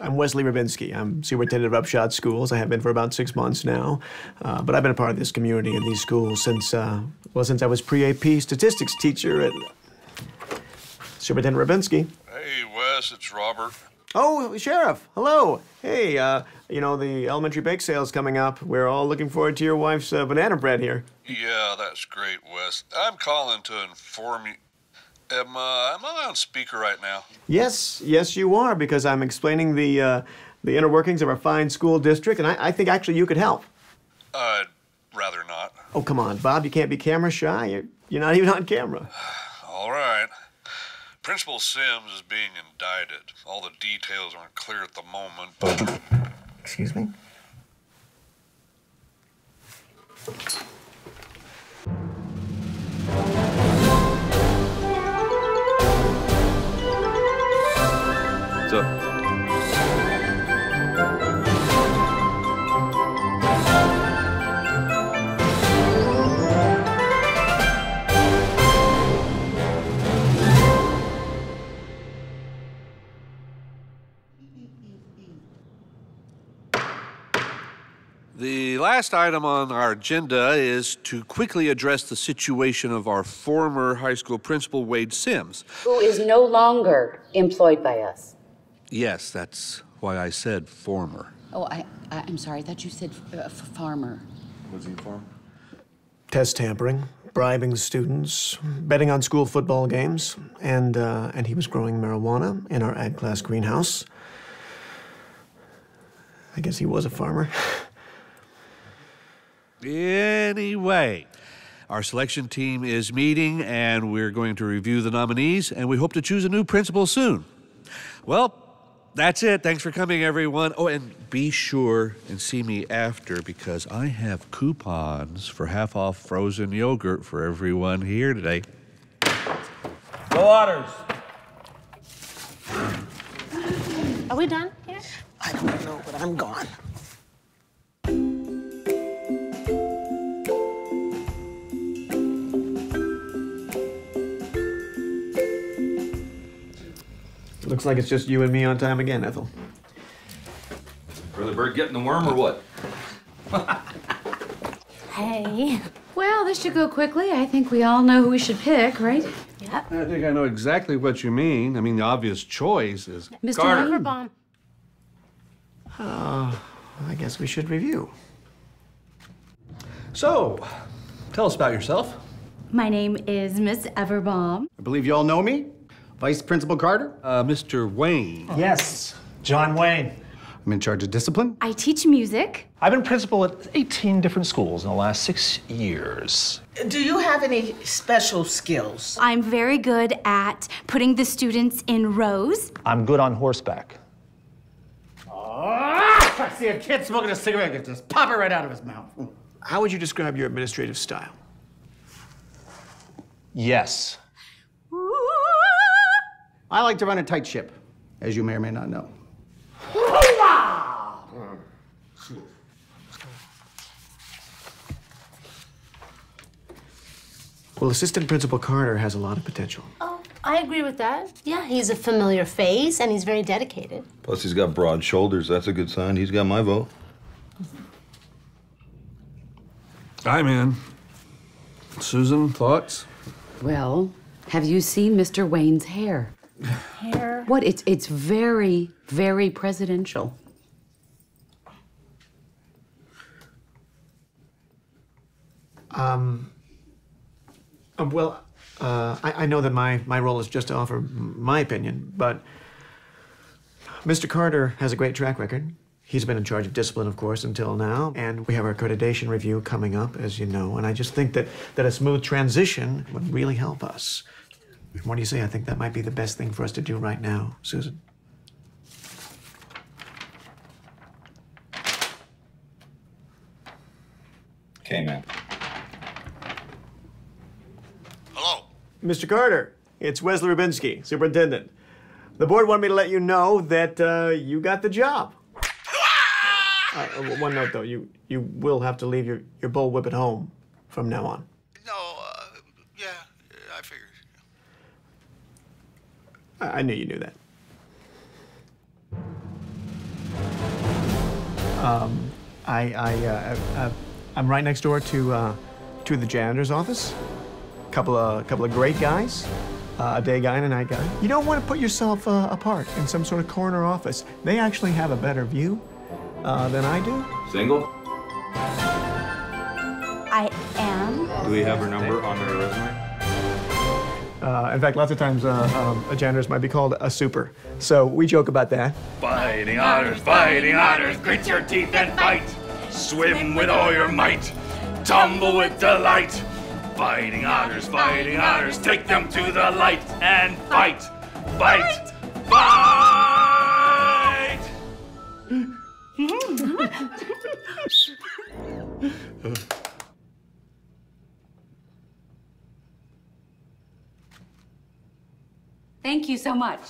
I'm Wesley Rowbinski. I'm superintendent of Upshot Schools. I have been for about six months now. Uh, but I've been a part of this community and these schools since, uh, well, since I was pre-AP statistics teacher at Superintendent Rowbinski. Hey, Wes, it's Robert. Oh, Sheriff, hello. Hey, uh, you know, the elementary bake sale's coming up. We're all looking forward to your wife's uh, banana bread here. Yeah, that's great, Wes. I'm calling to inform you. Am, uh, am I on speaker right now? Yes, yes, you are, because I'm explaining the, uh, the inner workings of our fine school district, and I, I think actually you could help. I'd rather not. Oh, come on, Bob, you can't be camera shy. You're, you're not even on camera. All right. Principal Simms is being indicted. All the details aren't clear at the moment, but Excuse me? Up? The last item on our agenda is to quickly address the situation of our former high school principal, Wade Simms. who is no longer employed by us. Yes, that's why I said former. Oh, I, I I'm sorry. I thought you said uh, f- farmer. What's he for? Test tampering, bribing students, betting on school football games, and, uh, and he was growing marijuana in our ag class greenhouse. I guess he was a farmer. Anyway, our selection team is meeting and we're going to review the nominees and we hope to choose a new principal soon. Well, that's it. Thanks for coming, everyone. Oh, and be sure and see me after because I have coupons for half off frozen yogurt for everyone here today. Go Otters! Are we done here? I don't know, but I'm gone. Looks like it's just you and me on time again, Ethel. Brother Bird getting the worm or what? Hey. Well, this should go quickly. I think we all know who we should pick, right? Yep. I think I know exactly what you mean. I mean, the obvious choice is Mr. Carter. Wayne? Bomb. Ah, I guess we should review. So, tell us about yourself. My name is Miss Everbaum. I believe you all know me. Vice Principal Carter. Uh, Mr. Wayne. Yes, John Wayne. I'm in charge of discipline. I teach music. I've been principal at 18 different schools in the last six years. Do you have any special skills? I'm very good at putting the students in rows. I'm good on horseback. Ah! I see a kid smoking a cigarette, I can just pop it right out of his mouth. How would you describe your administrative style? Yes. I like to run a tight ship, as you may or may not know. Well, Assistant Principal Carter has a lot of potential. Oh, I agree with that. Yeah, he's a familiar face and he's very dedicated. Plus, he's got broad shoulders. That's a good sign. He's got my vote. I'm in. Susan, thoughts? Well, have you seen Mr. Wayne's hair? Hair. What? It's it's very, very presidential. Uh, well, uh, I, I know that my, my role is just to offer my opinion, but Mr. Carter has a great track record. He's been in charge of discipline, of course, until now, and we have our accreditation review coming up, as you know, and I just think that, that a smooth transition would really help us. What do you say? I think that might be the best thing for us to do right now, Susan. Okay, man. hello. Mr. Carter, it's Wesley Rowbinski, superintendent. The board wanted me to let you know that uh, you got the job. Uh, uh, one note though, you you will have to leave your, your bullwhip at home from now on. No, uh, yeah, I figured. I, I knew you knew that. Um, I, I, uh, uh, I'm right next door to, uh, to the janitor's office. Couple of, couple of great guys, uh, a day guy and a night guy. You don't want to put yourself uh, apart in some sort of corner office. They actually have a better view uh, than I do. Single? I am. Do we have her number on her resume? Uh, in fact, lots of times uh, um, a janitors might be called a super. So we joke about that. Fighting otters, fighting otters, grit your teeth and fight. Swim with all your might, tumble with delight. Fighting otters, fighting otters, take them to the light and fight, fight! Thank you so much.